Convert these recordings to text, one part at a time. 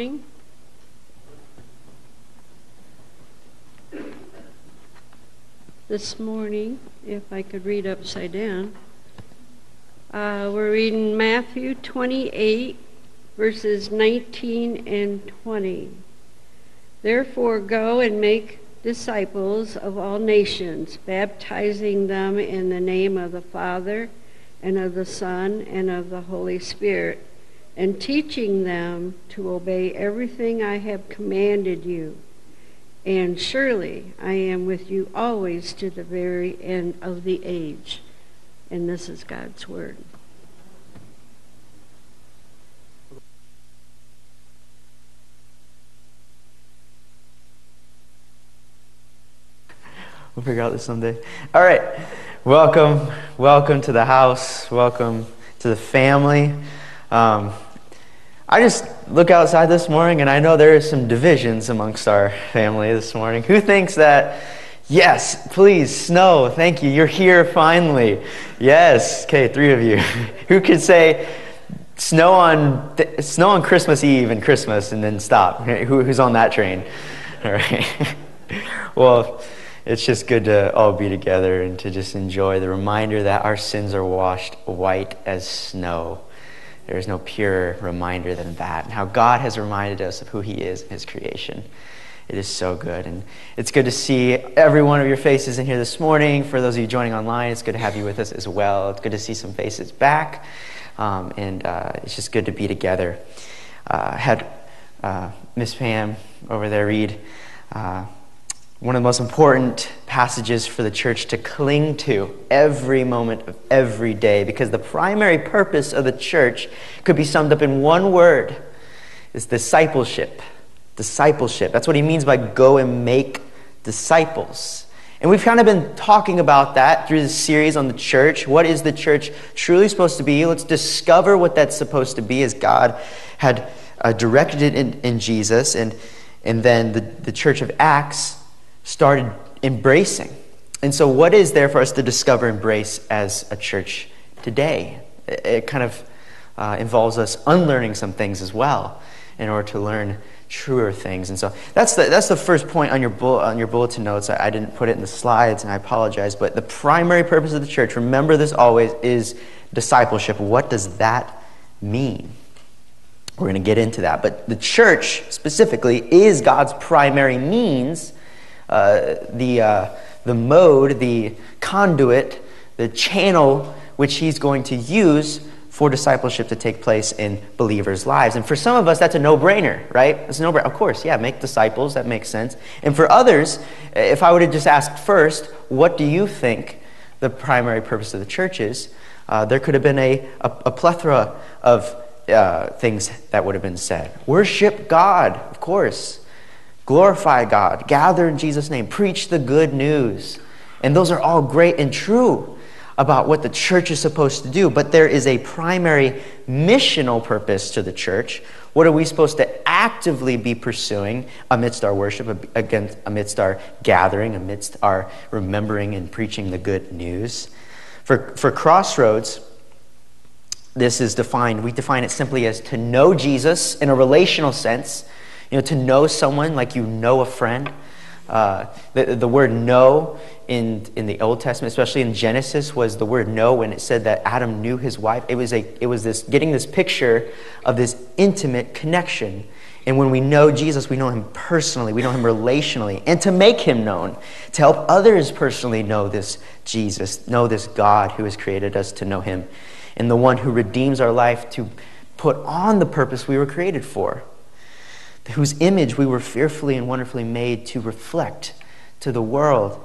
morning. This morning, if I could read upside down, uh, we're reading Matthew 28, verses 19 and 20. Therefore, go and make disciples of all nations, baptizing them in the name of the Father, and of the Son, and of the Holy Spirit, and teaching them to obey everything I have commanded you. And surely I am with you always to the very end of the age. And this is God's Word. We'll figure out this someday. All right. Welcome. Welcome to the house. Welcome to the family. Um, I just look outside this morning and I know there is some divisions amongst our family this morning. Who thinks that, yes, please, snow, thank you, you're here finally? Yes, okay, three of you. Who could say, snow on, snow on Christmas Eve and Christmas and then stop? Who, who's on that train? All right. well, it's just good to all be together and to just enjoy the reminder that our sins are washed white as snow. There is no purer reminder than that, and how God has reminded us of who He is in His creation. It is so good. And it's good to see every one of your faces in here this morning. For those of you joining online, it's good to have you with us as well. It's good to see some faces back. Um, and uh, it's just good to be together. Uh, had uh, Miss Pam over there read uh, one of the most important passages for the church to cling to every moment of every day because the primary purpose of the church could be summed up in one word is discipleship. Discipleship. That's what he means by go and make disciples. And we've kind of been talking about that through this series on the church. What is the church truly supposed to be? Let's discover what that's supposed to be as god had uh, directed it in, in jesus. And and then the, the church of acts started embracing. And so, what is there for us to discover, embrace as a church today? It kind of uh, involves us unlearning some things as well in order to learn truer things. And so that's the, that's the first point on your, bull, on your bulletin notes. I, I didn't put it in the slides, and I apologize. But the primary purpose of the church, remember this always, is discipleship. What does that mean? We're going to get into that. But the church specifically is God's primary means uh, the, uh, the mode, the conduit, the channel which he's going to use for discipleship to take place in believers' lives. And for some of us, that's a no brainer, right? It's a no brainer. Of course, yeah, make disciples, that makes sense. And for others, if I were to just ask first, what do you think the primary purpose of the church is? Uh, there could have been a, a, a plethora of uh, things that would have been said. Worship God, of course glorify God, gather in Jesus' name, preach the good news. And those are all great and true about what the church is supposed to do. But there is a primary missional purpose to the church. What are we supposed to actively be pursuing amidst our worship, against, amidst our gathering, amidst our remembering and preaching the good news? For, for Crossroads, this is defined, we define it simply as to know Jesus in a relational sense you know, to know someone like you know a friend. Uh, the, the word know in, in the Old Testament, especially in Genesis, was the word know when it said that Adam knew his wife. It was, a, it was this getting this picture of this intimate connection. And when we know Jesus, we know him personally, we know him relationally. And to make him known, to help others personally know this Jesus, know this God who has created us to know him, and the one who redeems our life to put on the purpose we were created for whose image we were fearfully and wonderfully made to reflect to the world.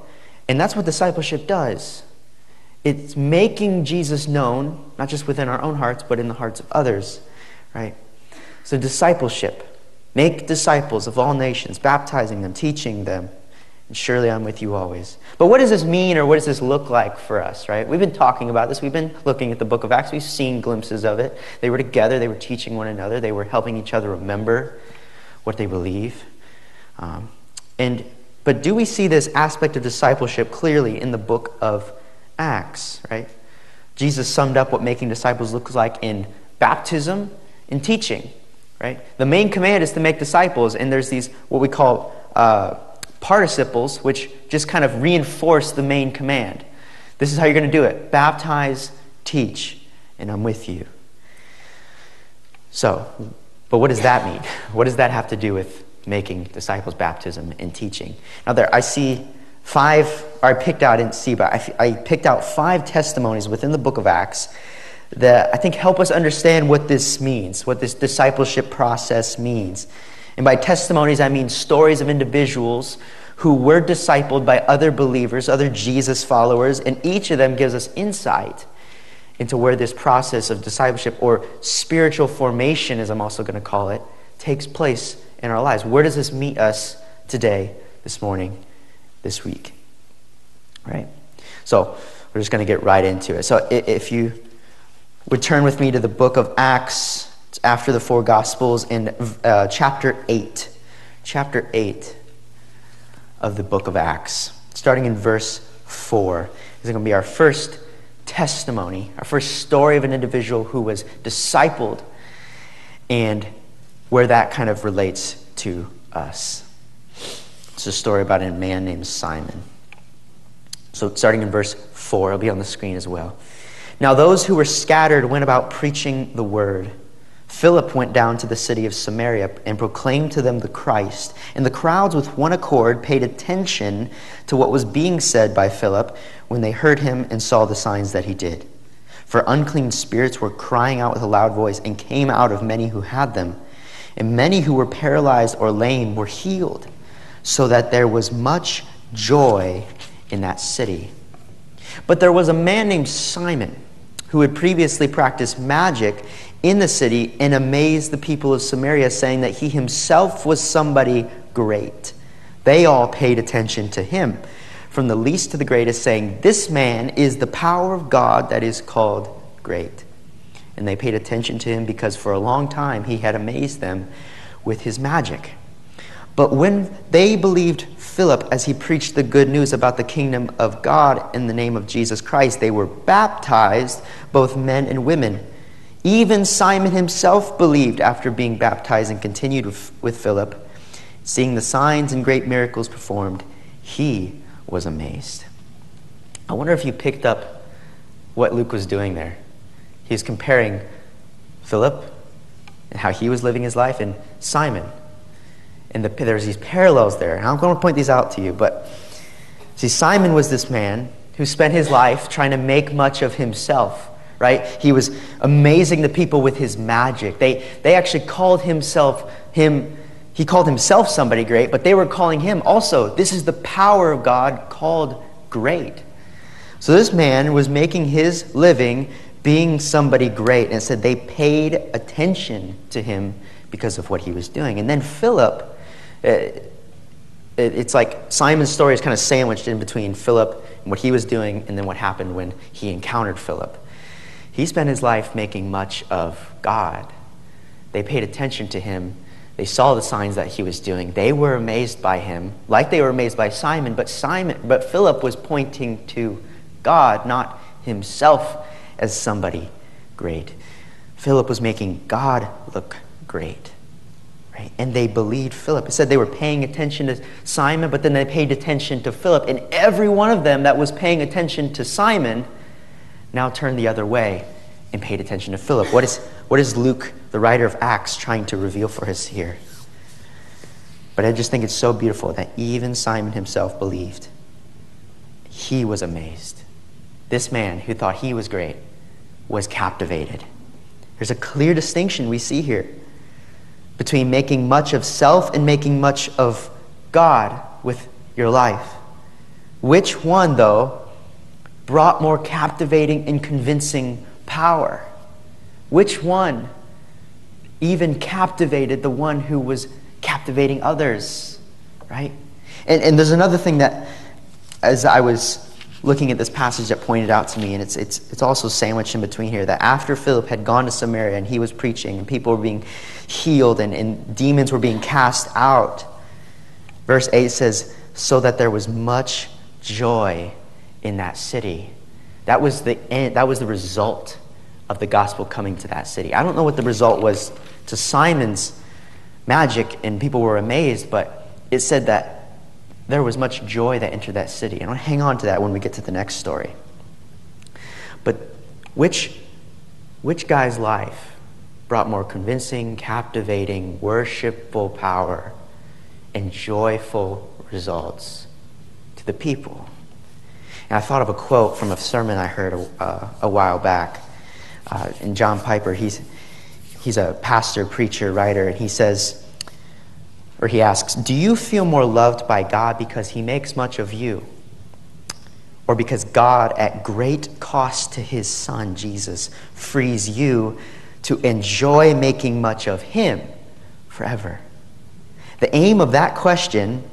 And that's what discipleship does. It's making Jesus known, not just within our own hearts, but in the hearts of others, right? So, discipleship. Make disciples of all nations, baptizing them, teaching them, and surely I'm with you always. But what does this mean or what does this look like for us, right? We've been talking about this. We've been looking at the book of Acts. We've seen glimpses of it. They were together, they were teaching one another, they were helping each other remember what they believe. Um, and, but do we see this aspect of discipleship clearly in the book of Acts, right? Jesus summed up what making disciples looks like in baptism and teaching. right? The main command is to make disciples, and there's these what we call uh, participles, which just kind of reinforce the main command. This is how you're going to do it baptize, teach, and I'm with you. So, but what does that mean? What does that have to do with making disciples, baptism, and teaching? Now, there I see five, or I picked out, in see, but I, I picked out five testimonies within the book of Acts that I think help us understand what this means, what this discipleship process means. And by testimonies, I mean stories of individuals who were discipled by other believers, other Jesus followers, and each of them gives us insight into where this process of discipleship or spiritual formation, as I'm also going to call it, takes place in our lives. Where does this meet us today, this morning, this week? Right? So we're just going to get right into it. So if you would turn with me to the book of Acts, after the four Gospels, in uh, chapter 8. Chapter 8 of the book of Acts, starting in verse 4. This is going to be our first testimony, our first story of an individual who was discipled and where that kind of relates to us. It's a story about a man named Simon. So, starting in verse 4, it'll be on the screen as well. Now, those who were scattered went about preaching the word. Philip went down to the city of Samaria and proclaimed to them the Christ. And the crowds, with one accord, paid attention to what was being said by Philip when they heard him and saw the signs that he did. For unclean spirits were crying out with a loud voice and came out of many who had them. And many who were paralyzed or lame were healed, so that there was much joy in that city. But there was a man named Simon who had previously practiced magic in the city and amazed the people of Samaria, saying that he himself was somebody great. They all paid attention to him, from the least to the greatest, saying, This man is the power of God that is called great. And they paid attention to him because for a long time he had amazed them with his magic. But when they believed Philip as he preached the good news about the kingdom of God in the name of Jesus Christ, they were baptized, both men and women. Even Simon himself believed after being baptized and continued with, with Philip. Seeing the signs and great miracles performed, he was amazed. I wonder if you picked up what Luke was doing there. He was comparing Philip and how he was living his life and Simon. And the, there's these parallels there. And I'm going to point these out to you. But see, Simon was this man who spent his life trying to make much of himself right? He was amazing the people with his magic. They, they actually called himself him, he called himself somebody great, but they were calling him also, this is the power of God called great. So this man was making his living being somebody great, and it said they paid attention to him because of what he was doing. And then Philip, uh, it's like Simon's story is kind of sandwiched in between Philip and what he was doing, and then what happened when he encountered Philip. He spent his life making much of God. They paid attention to him. They saw the signs that he was doing. They were amazed by him, like they were amazed by Simon, but Simon but Philip was pointing to God, not himself as somebody great. Philip was making God look great. Right? And they believed Philip. It said they were paying attention to Simon, but then they paid attention to Philip. And every one of them that was paying attention to Simon now turned the other way and paid attention to Philip. What is, what is Luke, the writer of Acts, trying to reveal for us here? But I just think it's so beautiful that even Simon himself believed. He was amazed. This man who thought he was great was captivated. There's a clear distinction we see here between making much of self and making much of God with your life. Which one, though, brought more captivating and convincing power? Which one even captivated the one who was captivating others? Right? And, and there's another thing that, as I was looking at this passage, that pointed out to me, and it's, it's, it's also sandwiched in between here, that after Philip had gone to Samaria and he was preaching, and people were being healed and, and demons were being cast out, verse 8 says, So that there was much joy in that city. That was the end, that was the result of the gospel coming to that city. I don't know what the result was to Simon's magic, and people were amazed, but it said that there was much joy that entered that city. And I'll hang on to that when we get to the next story. But which, which guy's life brought more convincing, captivating, worshipful power and joyful results to the people? And I thought of a quote from a sermon I heard a, uh, a while back. Uh, and John Piper, he's, he's a pastor, preacher, writer, and he says, or he asks, Do you feel more loved by God because he makes much of you? Or because God, at great cost to his son, Jesus, frees you to enjoy making much of him forever? The aim of that question,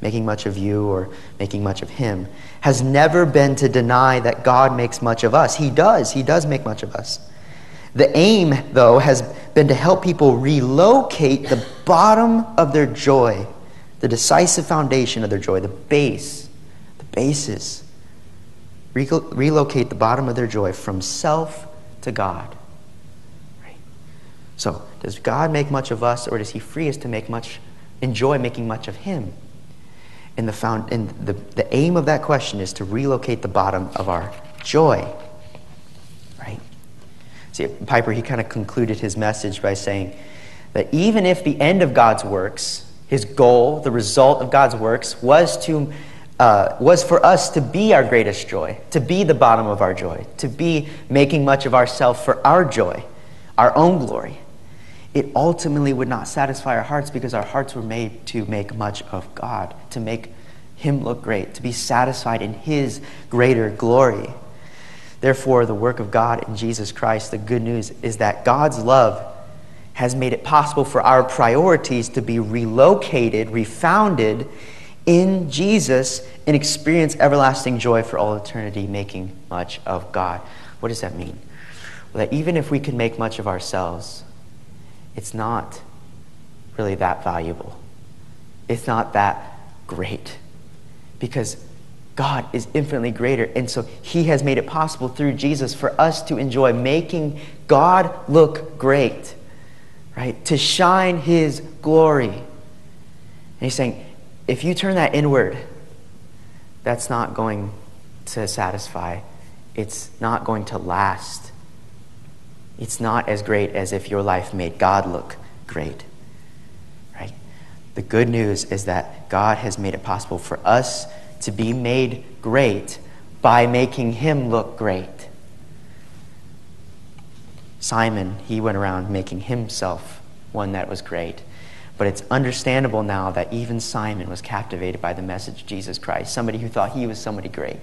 making much of you or making much of him, has never been to deny that God makes much of us. He does, He does make much of us. The aim, though, has been to help people relocate the bottom of their joy, the decisive foundation of their joy, the base, the basis. relocate the bottom of their joy from self to God. Right? So, does God make much of us, or does He free us to make much, enjoy making much of Him? And, the, found, and the, the aim of that question is to relocate the bottom of our joy. Right? See, Piper, he kind of concluded his message by saying that even if the end of God's works, his goal, the result of God's works, was to uh, was for us to be our greatest joy, to be the bottom of our joy, to be making much of ourselves for our joy, our own glory. It ultimately would not satisfy our hearts because our hearts were made to make much of God, to make Him look great, to be satisfied in His greater glory. Therefore, the work of God in Jesus Christ, the good news is that God's love has made it possible for our priorities to be relocated, refounded in Jesus, and experience everlasting joy for all eternity, making much of God. What does that mean? Well, that even if we can make much of ourselves, it's not really that valuable. It's not that great. Because God is infinitely greater. And so He has made it possible through Jesus for us to enjoy making God look great, right? To shine His glory. And He's saying, if you turn that inward, that's not going to satisfy. It's not going to last. It's not as great as if your life made God look great. Right? The good news is that God has made it possible for us to be made great by making him look great. Simon, he went around making himself one that was great. But it's understandable now that even Simon was captivated by the message of Jesus Christ. Somebody who thought he was somebody great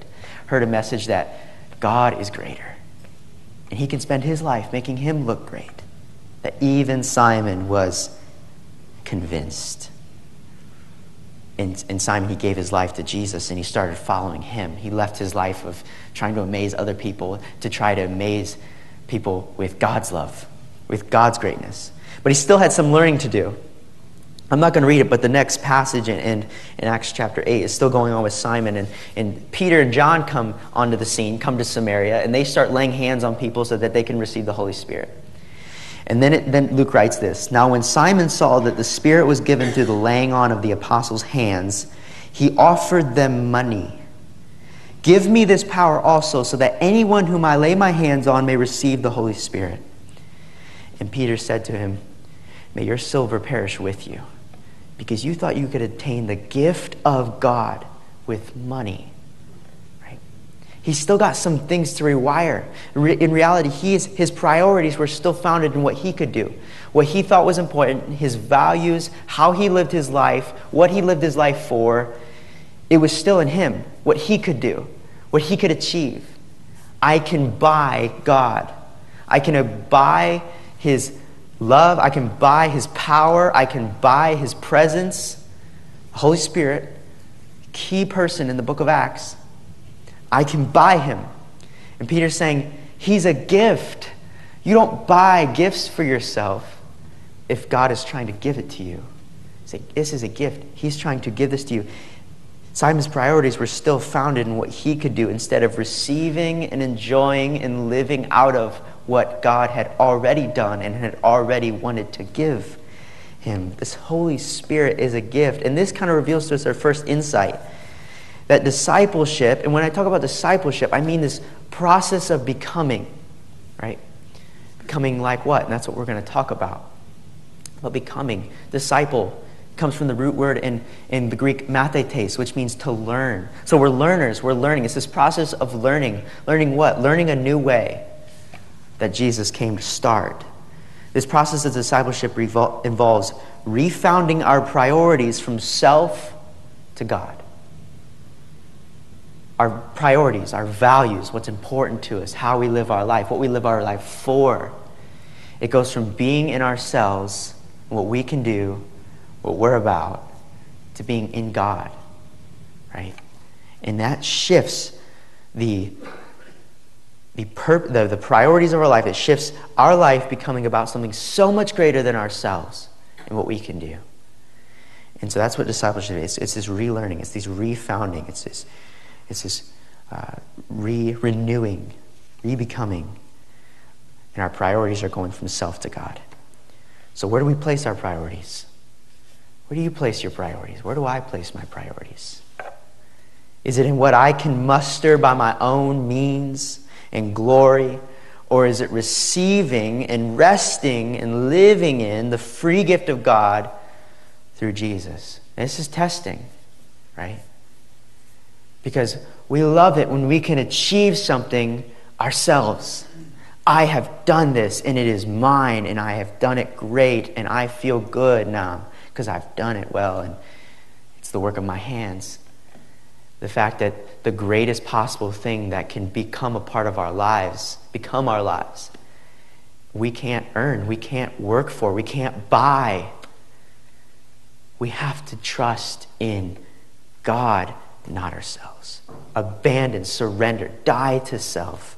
heard a message that God is greater. And he can spend his life making him look great. That even Simon was convinced in, in Simon, he gave his life to Jesus and he started following him. He left his life of trying to amaze other people to try to amaze people with God's love, with God's greatness. But he still had some learning to do. I'm not going to read it, but the next passage in, in, in, Acts chapter 8 is still going on with Simon. And, and Peter and John come onto the scene, come to Samaria, and they start laying hands on people so that they can receive the Holy Spirit. And then, it, then Luke writes this Now, when Simon saw that the Spirit was given through the laying on of the apostles' hands, he offered them money. Give me this power also, so that anyone whom I lay my hands on may receive the Holy Spirit. And Peter said to him, May your silver perish with you, because you thought you could attain the gift of God with money. Right? He's still got some things to rewire. In reality, he his priorities were still founded in what he could do, what he thought was important, his values, how he lived his life, what he lived his life for. It was still in him, what he could do, what he could achieve. I can buy God. I can buy his love. I can buy his power. I can buy his presence. Holy Spirit, key person in the book of Acts I can buy him. And Peter's saying, He's a gift. You don't buy gifts for yourself if God is trying to give it to you. Say, this is a gift. He's trying to give this to you. Simon's priorities were still founded in what he could do instead of receiving and enjoying and living out of what God had already done and had already wanted to give him. This Holy Spirit is a gift. And this kind of reveals to us our first insight that discipleship, and when I talk about discipleship, I mean this process of becoming, right? Becoming like what? And that's what we're going to talk about. But becoming. Disciple comes from the root word in, in the Greek mathetes, which means to learn. So we're learners, we're learning. It's this process of learning. Learning what? Learning a new way that Jesus came to start. This process of discipleship revol- involves refounding our priorities from self to God. Our priorities, our values, what's important to us, how we live our life, what we live our life for. It goes from being in ourselves, what we can do, what we're about, to being in God, right? And that shifts the the, pur- the, the priorities of our life. It shifts our life becoming about something so much greater than ourselves and what we can do. And so that's what discipleship is. It's this relearning, it's this refounding, it's this, it's this uh, re renewing, re becoming. And our priorities are going from self to God. So, where do we place our priorities? Where do you place your priorities? Where do I place my priorities? Is it in what I can muster by my own means? And glory? Or is it receiving and resting and living in the free gift of God through Jesus? This is testing, right? Because we love it when we can achieve something ourselves. I have done this and it is mine and I have done it great and I feel good now because I've done it well and it's the work of my hands. The fact that the greatest possible thing that can become a part of our lives, become our lives, we can't earn, we can't work for, we can't buy. We have to trust in God, not ourselves. Abandon, surrender, die to self.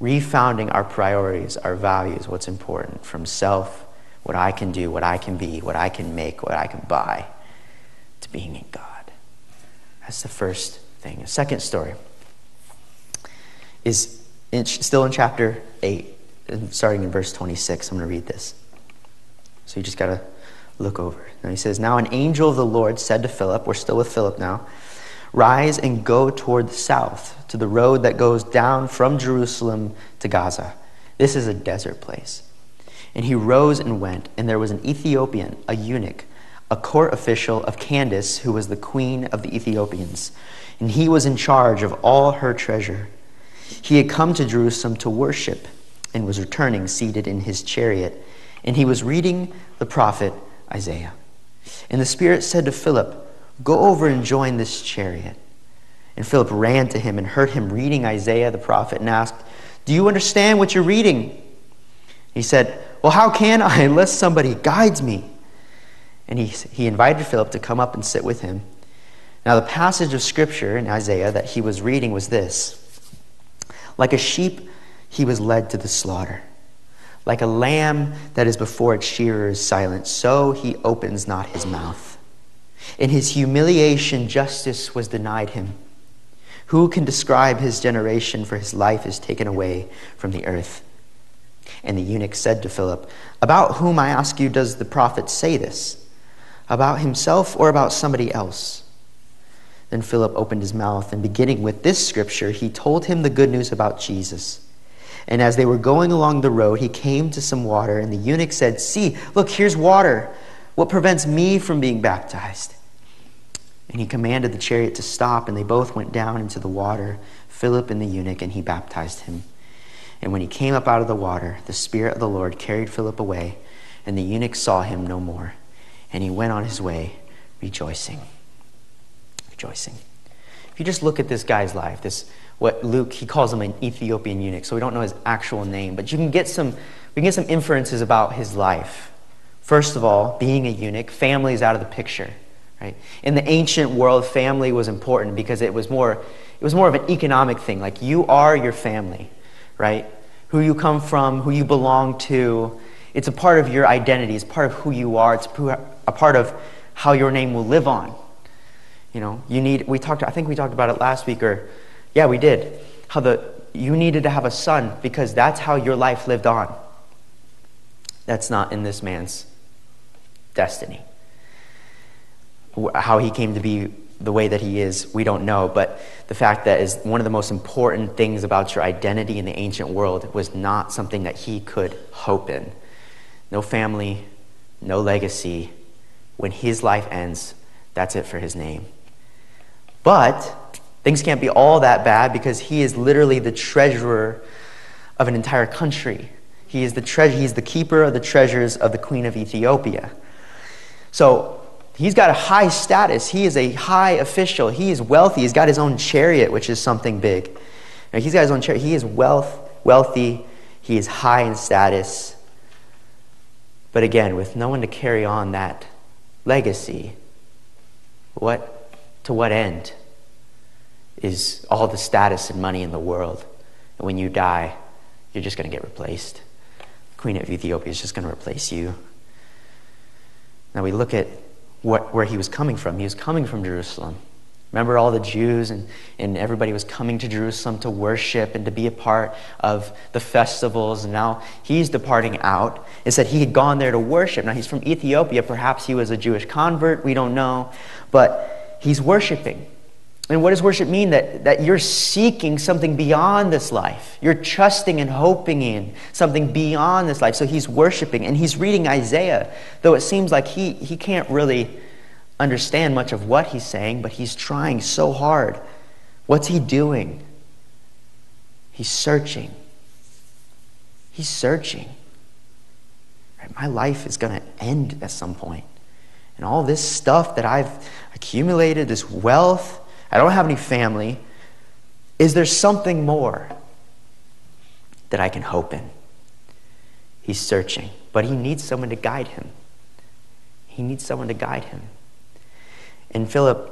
Refounding our priorities, our values, what's important from self, what I can do, what I can be, what I can make, what I can buy, to being in God. That's the first thing. The second story is in, still in chapter 8, starting in verse 26. I'm going to read this. So you just got to look over. And he says, Now an angel of the Lord said to Philip, we're still with Philip now, rise and go toward the south to the road that goes down from Jerusalem to Gaza. This is a desert place. And he rose and went, and there was an Ethiopian, a eunuch a court official of Candace, who was the queen of the Ethiopians, and he was in charge of all her treasure. He had come to Jerusalem to worship and was returning seated in his chariot, and he was reading the prophet Isaiah. And the Spirit said to Philip, Go over and join this chariot. And Philip ran to him and heard him reading Isaiah the prophet and asked, Do you understand what you're reading? He said, Well, how can I unless somebody guides me? And he, he invited Philip to come up and sit with him. Now, the passage of scripture in Isaiah that he was reading was this Like a sheep, he was led to the slaughter. Like a lamb that is before its shearer is silent, so he opens not his mouth. In his humiliation, justice was denied him. Who can describe his generation, for his life is taken away from the earth? And the eunuch said to Philip, About whom, I ask you, does the prophet say this? About himself or about somebody else? Then Philip opened his mouth, and beginning with this scripture, he told him the good news about Jesus. And as they were going along the road, he came to some water, and the eunuch said, See, look, here's water. What prevents me from being baptized? And he commanded the chariot to stop, and they both went down into the water, Philip and the eunuch, and he baptized him. And when he came up out of the water, the Spirit of the Lord carried Philip away, and the eunuch saw him no more and he went on his way rejoicing. Rejoicing. If you just look at this guy's life, this what Luke he calls him an Ethiopian eunuch, so we don't know his actual name, but you can get some we can get some inferences about his life. First of all, being a eunuch, family is out of the picture. Right? In the ancient world, family was important because it was more it was more of an economic thing. Like you are your family, right? Who you come from, who you belong to, it's a part of your identity. It's part of who you are. It's a part of how your name will live on. You know, you need, we talked, I think we talked about it last week, or yeah, we did. How the, you needed to have a son because that's how your life lived on. That's not in this man's destiny. How he came to be the way that he is, we don't know. But the fact that is one of the most important things about your identity in the ancient world was not something that he could hope in. No family, no legacy. When his life ends, that's it for his name. But things can't be all that bad because he is literally the treasurer of an entire country. He is the treasure, he's the keeper of the treasures of the queen of Ethiopia. So he's got a high status. He is a high official. He is wealthy. He's got his own chariot, which is something big. Now, he's got his own chariot. He is wealth, wealthy. He is high in status. But again, with no one to carry on that legacy, what to what end is all the status and money in the world? And when you die, you're just going to get replaced. Queen of Ethiopia is just going to replace you. Now we look at what, where he was coming from. He was coming from Jerusalem. Remember, all the Jews and, and everybody was coming to Jerusalem to worship and to be a part of the festivals. And now he's departing out. It said he had gone there to worship. Now he's from Ethiopia. Perhaps he was a Jewish convert. We don't know. But he's worshiping. And what does worship mean? That, that you're seeking something beyond this life. You're trusting and hoping in something beyond this life. So he's worshiping and he's reading Isaiah, though it seems like he, he can't really understand much of what he's saying, but he's trying so hard. What's he doing? He's searching. He's searching. Right? My life is going to end at some point. And all this stuff that I've accumulated, this wealth, I don't have any family. Is there something more that I can hope in? He's searching, but he needs someone to guide him. He needs someone to guide him. And Philip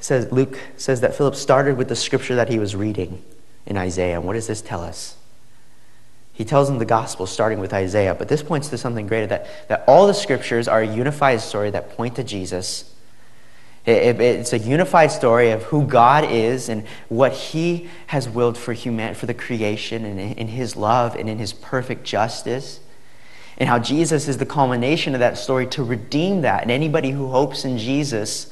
says, Luke says that Philip started with the scripture that he was reading in Isaiah. And what does this tell us? He tells them the gospel starting with Isaiah, but this points to something greater that, that all the scriptures are a unified story that point to Jesus. It, it, it's a unified story of who God is and what He has willed for humanity, for the creation, and in His love and in His perfect justice and how Jesus is the culmination of that story to redeem that. And anybody who hopes in Jesus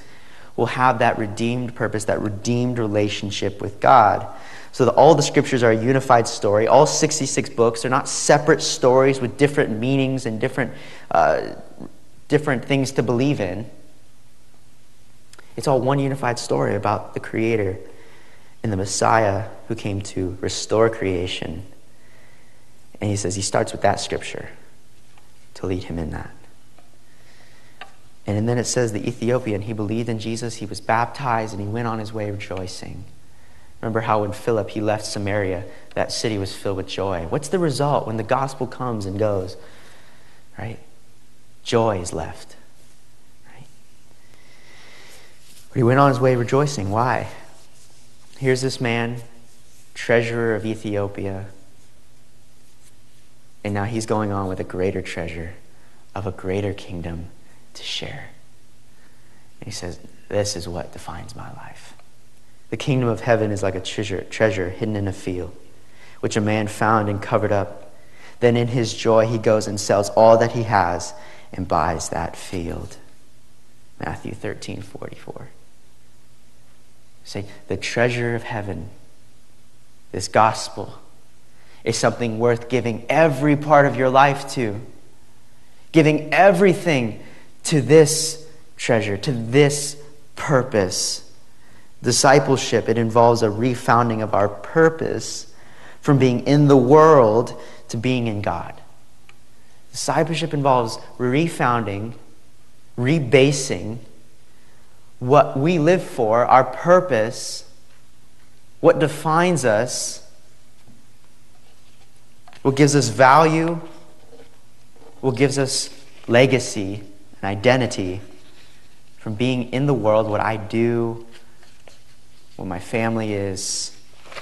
will have that redeemed purpose, that redeemed relationship with God. So that all the scriptures are a unified story. All 66 books are not separate stories with different meanings and different, uh, different things to believe in. It's all one unified story about the Creator and the Messiah who came to restore creation. And he says he starts with that scripture to lead him in that. And then it says the Ethiopian, he believed in Jesus, he was baptized, and he went on his way rejoicing. Remember how when Philip he left Samaria, that city was filled with joy. What's the result when the gospel comes and goes? Right? Joy is left. Right? But he went on his way rejoicing. Why? Here's this man, treasurer of Ethiopia, and now he's going on with a greater treasure of a greater kingdom to share. And he says, This is what defines my life. The kingdom of heaven is like a treasure, treasure hidden in a field, which a man found and covered up. Then in his joy, he goes and sells all that he has and buys that field. Matthew 13 44. Say, the treasure of heaven, this gospel, is something worth giving every part of your life to. Giving everything to this treasure, to this purpose. Discipleship, it involves a refounding of our purpose from being in the world to being in God. Discipleship involves refounding, rebasing what we live for, our purpose, what defines us, what gives us value, what gives us legacy an identity from being in the world, what I do, what my family is,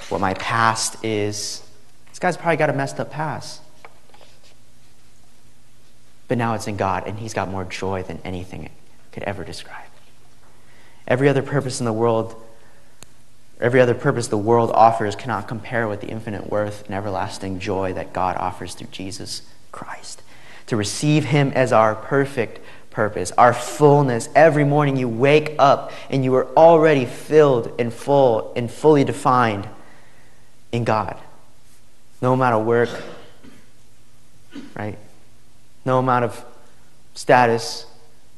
what my past is. This guy's probably got a messed up past. But now it's in God, and he's got more joy than anything it could ever describe. Every other purpose in the world every other purpose the world offers cannot compare with the infinite worth and everlasting joy that God offers through Jesus Christ. To receive Him as our perfect purpose, our fullness. Every morning you wake up and you are already filled and full and fully defined in God. No amount of work, right? No amount of status,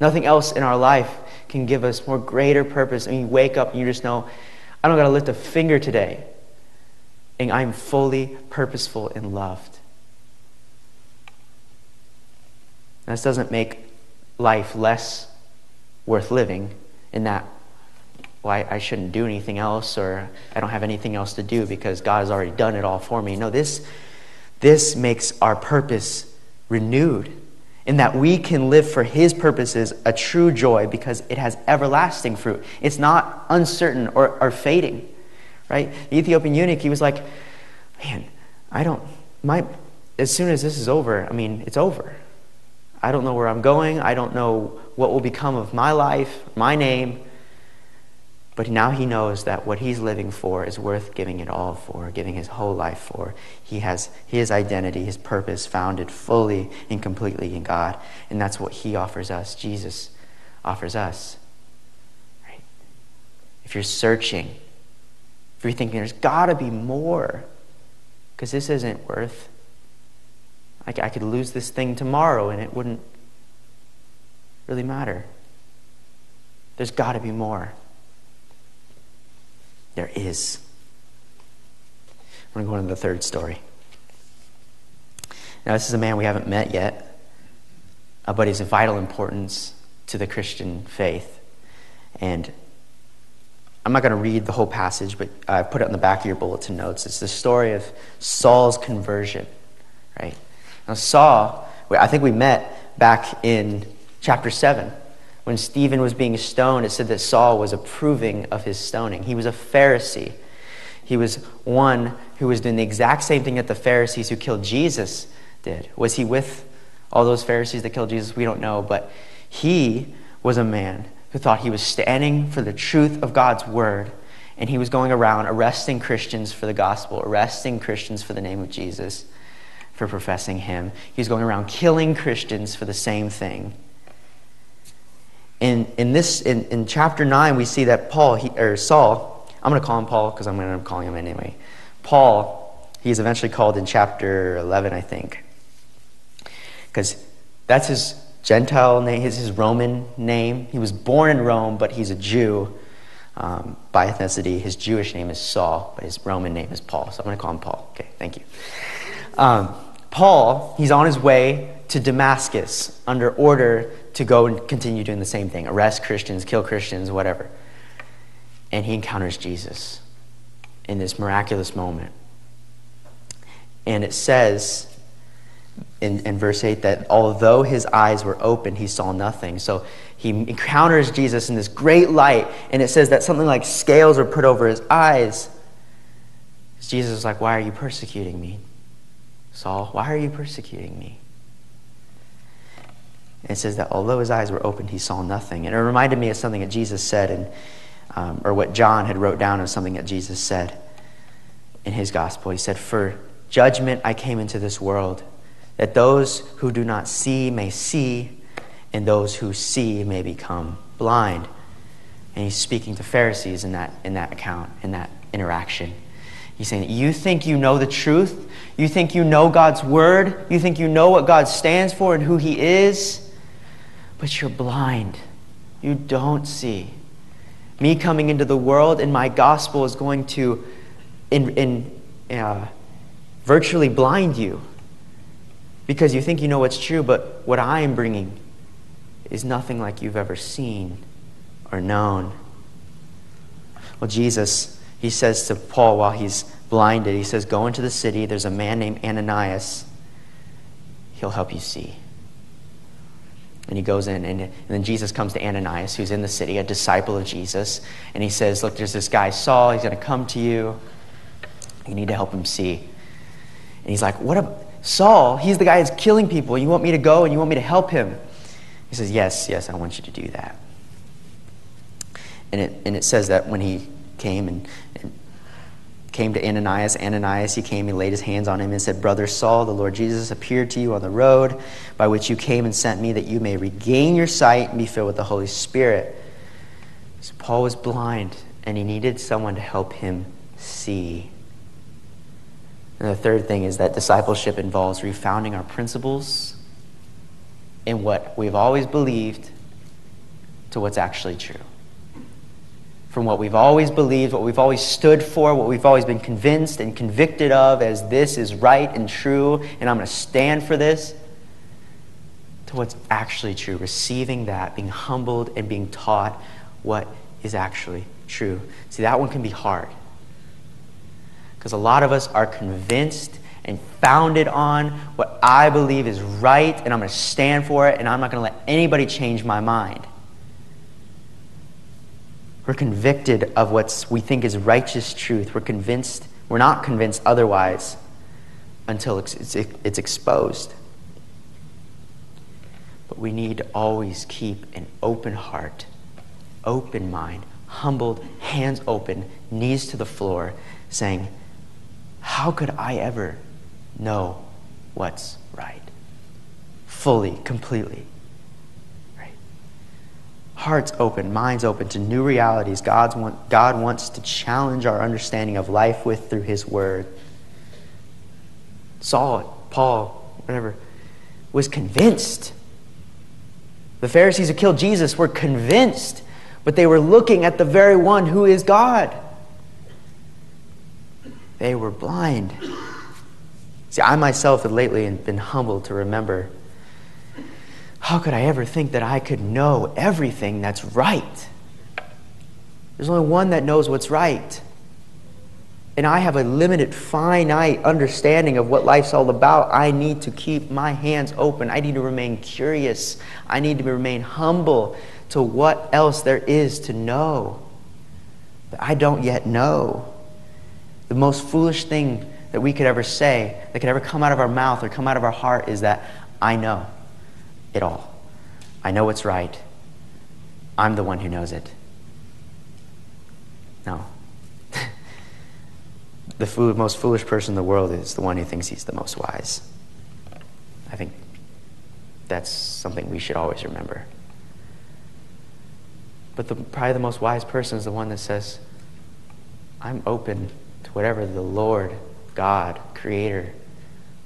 nothing else in our life can give us more greater purpose. And you wake up and you just know, I don't got to lift a finger today. And I'm fully purposeful and loved. This doesn't make life less worth living in that, well, I, I shouldn't do anything else or I don't have anything else to do because God has already done it all for me. No, this, this makes our purpose renewed in that we can live for His purposes a true joy because it has everlasting fruit. It's not uncertain or, or fading, right? The Ethiopian eunuch, he was like, man, I don't, my, as soon as this is over, I mean, it's over. I don't know where I'm going. I don't know what will become of my life, my name. But now he knows that what he's living for is worth giving it all for, giving his whole life for. He has his identity, his purpose founded fully and completely in God. And that's what he offers us. Jesus offers us. Right? If you're searching, if you're thinking there's got to be more, because this isn't worth, I, I could lose this thing tomorrow and it wouldn't really matter. There's got to be more. There is. I'm going to go into the third story. Now, this is a man we haven't met yet, uh, but he's of vital importance to the Christian faith. And I'm not going to read the whole passage, but I put it on the back of your bulletin notes. It's the story of Saul's conversion, right? Now, Saul, I think we met back in chapter 7 when Stephen was being stoned, it said that Saul was approving of his stoning. He was a Pharisee. He was one who was doing the exact same thing that the Pharisees who killed Jesus did. Was he with all those Pharisees that killed Jesus? We don't know, but he was a man who thought he was standing for the truth of God's word, and he was going around arresting Christians for the gospel, arresting Christians for the name of Jesus, for professing him. He was going around killing Christians for the same thing. In, in, this, in, in chapter 9, we see that Paul, he, or Saul, I'm going to call him Paul because I'm going to end up calling him anyway. Paul, he's eventually called in chapter 11, I think. Because that's his Gentile name, his, his Roman name. He was born in Rome, but he's a Jew um, by ethnicity. His Jewish name is Saul, but his Roman name is Paul. So I'm going to call him Paul. Okay, thank you. Um, Paul, he's on his way to Damascus under order to go and continue doing the same thing arrest Christians, kill Christians, whatever. And he encounters Jesus in this miraculous moment. And it says in, in verse 8 that although his eyes were open, he saw nothing. So he encounters Jesus in this great light, and it says that something like scales were put over his eyes. Jesus is like, Why are you persecuting me? Saul, why are you persecuting me? it says that although his eyes were opened, he saw nothing. And it reminded me of something that Jesus said, and, um, or what John had wrote down as something that Jesus said in his gospel. He said, For judgment I came into this world, that those who do not see may see, and those who see may become blind. And he's speaking to Pharisees in that, in that account, in that interaction. He's saying, You think you know the truth? You think you know God's word? You think you know what God stands for and who he is? but you're blind. You don't see. Me coming into the world and my gospel is going to in, in, uh, virtually blind you because you think you know what's true, but what I am bringing is nothing like you've ever seen or known. Well, Jesus, he says to Paul while he's blinded, he says, Go into the city. There's a man named Ananias. He'll help you see. And he goes in, and, and, then Jesus comes to Ananias, who's in the city, a disciple of Jesus, and he says, Look, there's this guy, Saul, he's going to come to you. You need to help him see. And he's like, What a, Saul, he's the guy that's killing people. You want me to go and you want me to help him? He says, Yes, yes, I want you to do that. And it, and it says that when he came and, and came to Ananias. Ananias, he came, he laid his hands on him and said, Brother Saul, the Lord Jesus appeared to you on the road by which you came and sent me that you may regain your sight and be filled with the Holy Spirit. So Paul was blind and he needed someone to help him see. And the third thing is that discipleship involves refounding our principles in what we've always believed to what's actually true from what we've always believed, what we've always stood for, what we've always been convinced and convicted of as this is right and true, and I'm going to stand for this, to what's actually true. Receiving that, being humbled, and being taught what is actually true. See, that one can be hard. Because a lot of us are convinced and founded on what I believe is right, and I'm going to stand for it, and I'm not going to let anybody change my mind. We're convicted of what we think is righteous truth. We're convinced, we're not convinced otherwise until it's, it's, it's exposed. But we need to always keep an open heart, open mind, humbled, hands open, knees to the floor, saying, How could I ever know what's right? Fully, completely hearts open, minds open to new realities God's want, God wants to challenge our understanding of life with through His Word. Saul, Paul, whatever, was convinced. The Pharisees who killed Jesus were convinced, but they were looking at the very one who is God. They were blind. See, I myself have lately been humbled to remember how could I ever think that I could know everything that's right? There's only one that knows what's right. And I have a limited, finite understanding of what life's all about. I need to keep my hands open. I need to remain curious. I need to remain humble to what else there is to know that I don't yet know. The most foolish thing that we could ever say, that could ever come out of our mouth or come out of our heart, is that I know it all. I know what's right. I'm the one who knows it. No. the fool, most foolish person in the world is the one who thinks he's the most wise. I think that's something we should always remember. But the, probably the most wise person is the one that says, I'm open to whatever the Lord, God, Creator,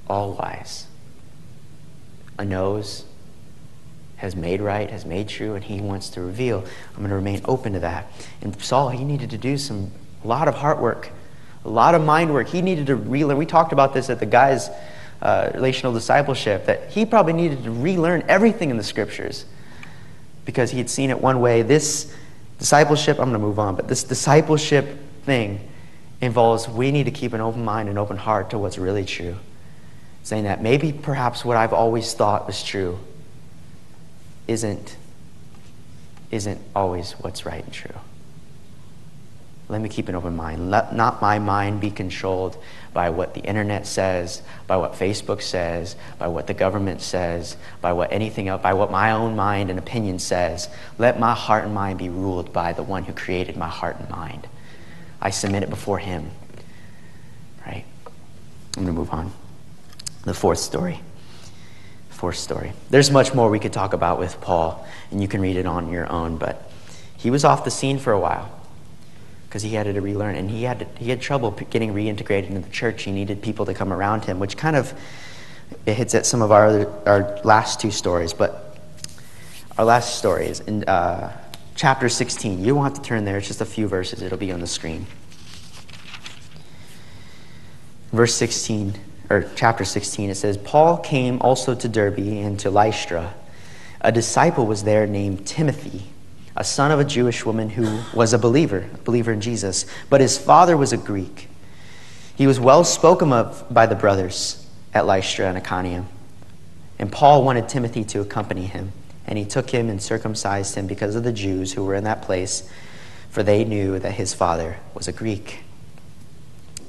all wise, knows has made right, has made true, and he wants to reveal. I'm going to remain open to that. And Saul, he needed to do some, a lot of heart work, a lot of mind work. He needed to relearn. We talked about this at the guys' uh, relational discipleship, that he probably needed to relearn everything in the scriptures because he had seen it one way. This discipleship, I'm going to move on, but this discipleship thing involves we need to keep an open mind and open heart to what's really true. Saying that maybe perhaps what I've always thought was true isn't, isn't always what's right and true. Let me keep an open mind. Let not my mind be controlled by what the internet says, by what Facebook says, by what the government says, by what anything else, by what my own mind and opinion says. Let my heart and mind be ruled by the one who created my heart and mind. I submit it before him. Right? I'm going to move on. The fourth story fourth story. There's much more we could talk about with Paul, and you can read it on your own, but he was off the scene for a while because he had to relearn, and he had, to, he had trouble getting reintegrated into the church. He needed people to come around him, which kind of it hits at some of our, other, our last two stories, but our last story is in uh, chapter 16. You won't have to turn there, it's just a few verses, it'll be on the screen. Verse 16 or chapter 16, it says, Paul came also to Derbe and to Lystra. A disciple was there named Timothy, a son of a Jewish woman who was a believer, a believer in Jesus, but his father was a Greek. He was well spoken of by the brothers at Lystra and Iconium. And Paul wanted Timothy to accompany him, and he took him and circumcised him because of the Jews who were in that place, for they knew that his father was a Greek.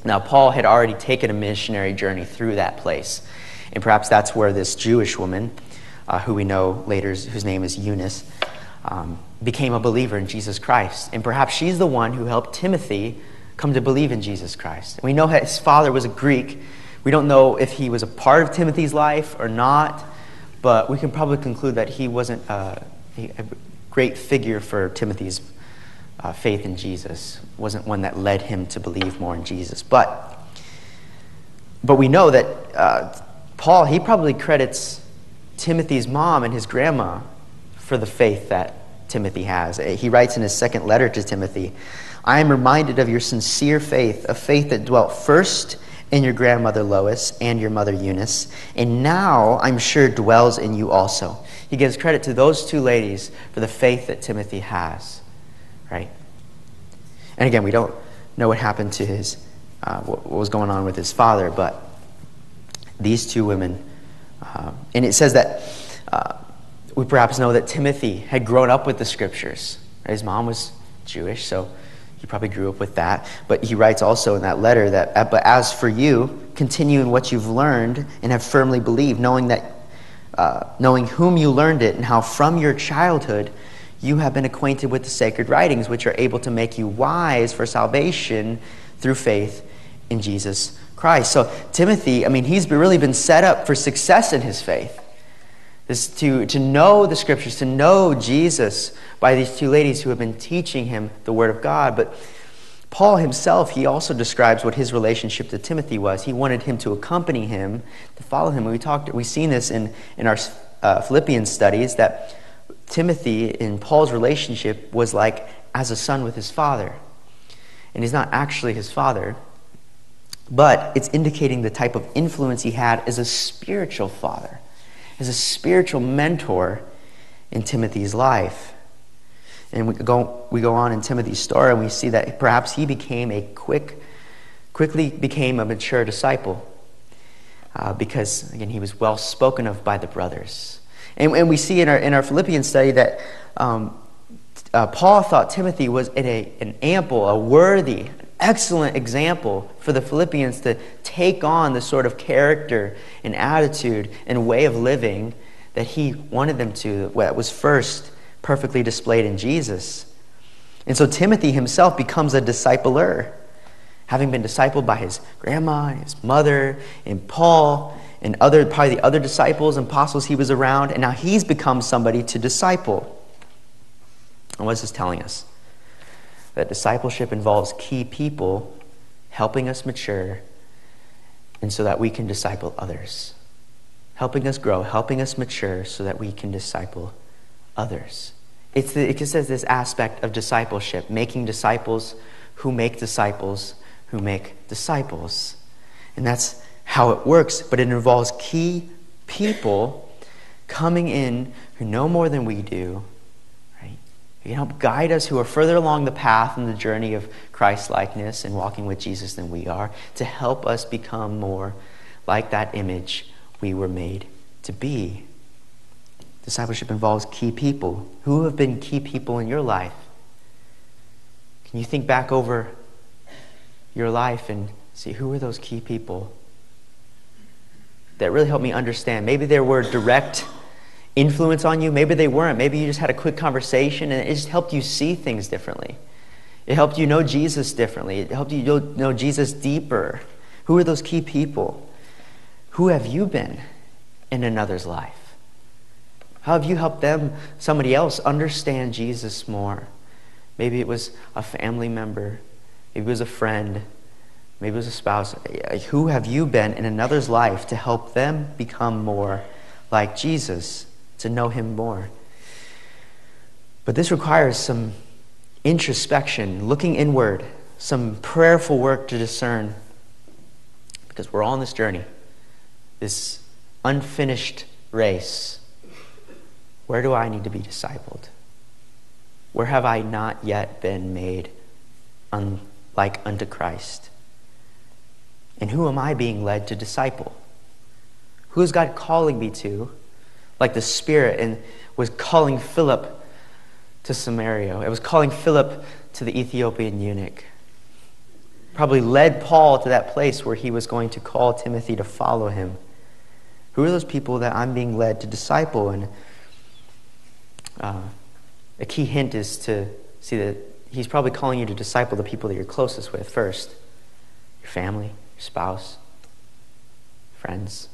Now, Paul had already taken a missionary journey through that place. And perhaps that's where this Jewish woman, uh, who we know later, whose name is Eunice, um, became a believer in Jesus Christ. And perhaps she's the one who helped Timothy come to believe in Jesus Christ. We know his father was a Greek. We don't know if he was a part of Timothy's life or not, but we can probably conclude that he wasn't a, a great figure for Timothy's uh, faith in Jesus. wasn't one that led him to believe more in Jesus. But, but we know that uh, Paul, he probably credits Timothy's mom and his grandma for the faith that Timothy has. He writes in his second letter to Timothy, I am reminded of your sincere faith, a faith that dwelt first in your grandmother Lois and your mother Eunice, and now I'm sure dwells in you also. He gives credit to those two ladies for the faith that Timothy has, right? And again, we don't know what happened to his, uh, what, was going on with his father, but these two women, uh, and it says that uh, we perhaps know that Timothy had grown up with the scriptures. His mom was Jewish, so he probably grew up with that. But he writes also in that letter that, uh, but as for you, continue in what you've learned and have firmly believed, knowing that, uh, knowing whom you learned it and how from your childhood you have been acquainted with the sacred writings, which are able to make you wise for salvation through faith in Jesus Christ. So Timothy, I mean, he's really been set up for success in his faith. This to, to know the scriptures, to know Jesus by these two ladies who have been teaching him the Word of God. But Paul himself, he also describes what his relationship to Timothy was. He wanted him to accompany him, to follow him. We talked, we've seen this in, in our uh, Philippians studies that Timothy in Paul's relationship was like as a son with his father. And he's not actually his father, but it's indicating the type of influence he had as a spiritual father as a spiritual mentor in Timothy's life. And we go, we go on in Timothy's story and we see that perhaps he became a quick, quickly became a mature disciple uh, because, again, he was well spoken of by the brothers. And, and we see in our, in our Philippians study that um, uh, Paul thought Timothy was a, an ample, a worthy, excellent example for the Philippians to take on the sort of character and attitude and way of living that he wanted them to, that was first perfectly displayed in Jesus. And so Timothy himself becomes a discipler, having been discipled by his grandma, and his mother, and Paul, and other, probably the other disciples and apostles he was around, and now he's become somebody to disciple. And what is this telling us? that discipleship involves key people helping us mature and so that we can disciple others. Helping us grow, helping us mature so that we can disciple others. It's the, it says this aspect of discipleship, making disciples who make disciples who make disciples. And that's how it works, but it involves key people coming in who know more than we do you can help guide us who are further along the path in the journey of Christ likeness and walking with Jesus than we are, to help us become more like that image we were made to be. Discipleship involves key people. Who have been key people in your life? Can you think back over your life and see who were those key people that really helped me understand? Maybe there were direct influence on you. Maybe they weren't. Maybe you just had a quick conversation and it just helped you see things differently. It helped you know Jesus differently. It helped you know Jesus deeper. Who are those key people? Who have you been in another's life? How have you helped them, somebody else, understand Jesus more? Maybe it was a family member. Maybe it was a friend. Maybe it was a spouse. Who have you been in another's life to help them become more like Jesus? to know Him more. But this requires some introspection, looking inward, some prayerful work to discern, because we're all on this journey, this unfinished race. Where do I need to be discipled? Where have I not yet been made un- like unto Christ? And who am I being led to disciple? Who is God calling me to? like the Spirit and was calling Philip to Samaria. It was calling Philip to the Ethiopian eunuch. Probably led Paul to that place where he was going to call Timothy to follow him. Who are those people that I'm being led to disciple? And uh, a key hint is to see that he's probably calling you to disciple the people that you're closest with first your family, spouse, friends.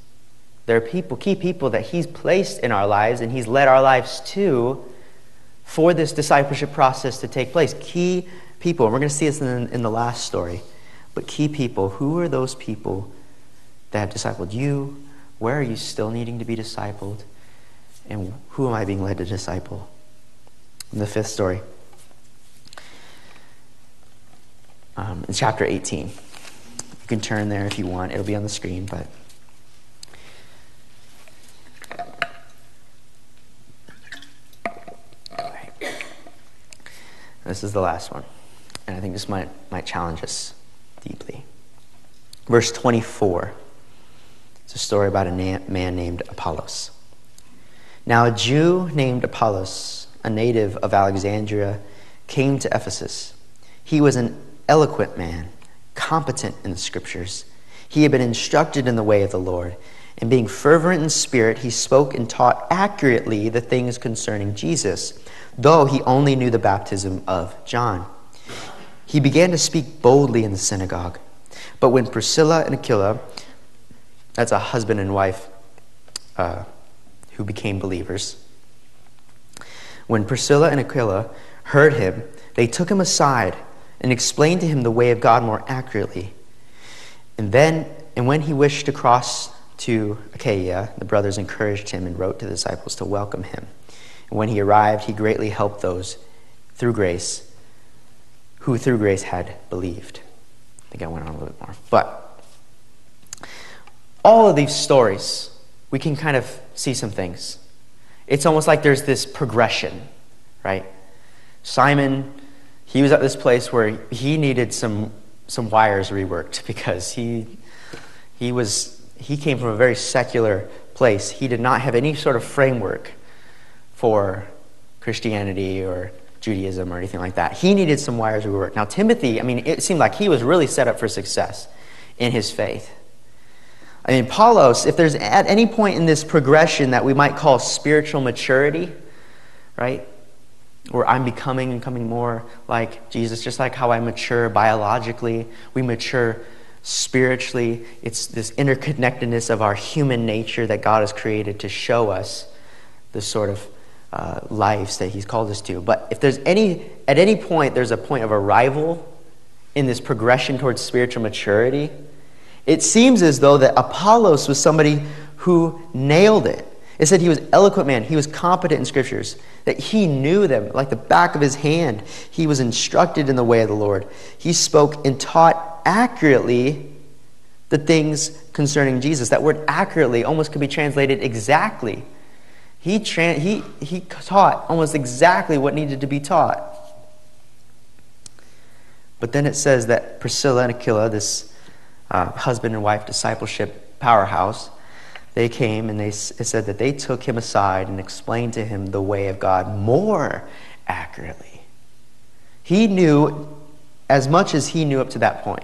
There are people, key people that he's placed in our lives and he's led our lives to for this discipleship process to take place. Key people, and we're going to see this in, in the last story, but key people, who are those people that have discipled you? Where are you still needing to be discipled? And who am I being led to disciple? In the fifth story, um, in chapter 18. Can turn there if you want, it'll be on the screen, but. This is the last one. And I think this might, might challenge us deeply. Verse 24. It's a story about a na- man named Apollos. Now, a Jew named Apollos, a native of Alexandria, came to Ephesus. He was an eloquent man, competent in the scriptures. He had been instructed in the way of the Lord, and being fervent in spirit, he spoke and taught accurately the things concerning Jesus, though he only knew the baptism of John. He began to speak boldly in the synagogue. But when Priscilla and Aquila, that's a husband and wife uh, who became believers, when Priscilla and Aquila heard him, they took him aside and explained to him the way of God more accurately. And then, and when he wished to cross to Achaia, the brothers encouraged him and wrote to the disciples to welcome him. And when he arrived, he greatly helped those through grace who through grace had believed. I think I went on a little bit more. But all of these stories, we can kind of see some things. It's almost like there's this progression, right? Simon, he was at this place where he needed some some wires reworked because he he was he came from a very secular place. He did not have any sort of framework for Christianity or Judaism or anything like that. He needed some wires reworked. Now Timothy, I mean, it seemed like he was really set up for success in his faith. I mean, Apollos, if there's at any point in this progression that we might call spiritual maturity, right? Where I'm becoming and coming more like Jesus, just like how I mature biologically, we mature spiritually. It's this interconnectedness of our human nature that God has created to show us the sort of uh, lives that He's called us to. But if there's any, at any point, there's a point of arrival in this progression towards spiritual maturity, it seems as though that Apollos was somebody who nailed it. It said he was eloquent man. He was competent in scriptures. That he knew them like the back of his hand. He was instructed in the way of the Lord. He spoke and taught accurately the things concerning Jesus. That word accurately almost could be translated exactly. He, tra- he, he taught almost exactly what needed to be taught. But then it says that Priscilla and Aquila, this uh, husband and wife discipleship powerhouse, they came and they said that they took him aside and explained to him the way of God more accurately. He knew as much as he knew up to that point,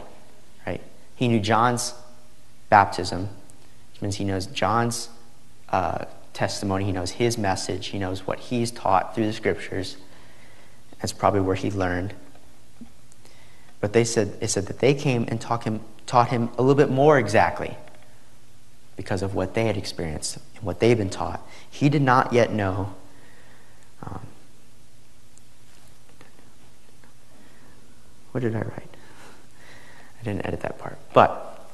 right? He knew John's baptism, which means he knows John's uh, testimony, he knows his message, he knows what he's taught through the scriptures. That's probably where he learned. But they said, it said that they came and taught him taught him a little bit more exactly because of what they had experienced and what they've been taught. He did not yet know. Um, what did I write? I didn't edit that part. But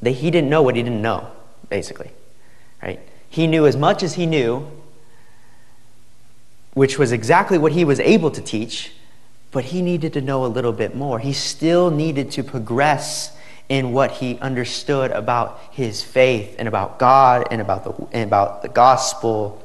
they, he didn't know what he didn't know, basically. Right? He knew as much as he knew, which was exactly what he was able to teach but he needed to know a little bit more. He still needed to progress in what he understood about his faith and about God and about the, and about the gospel.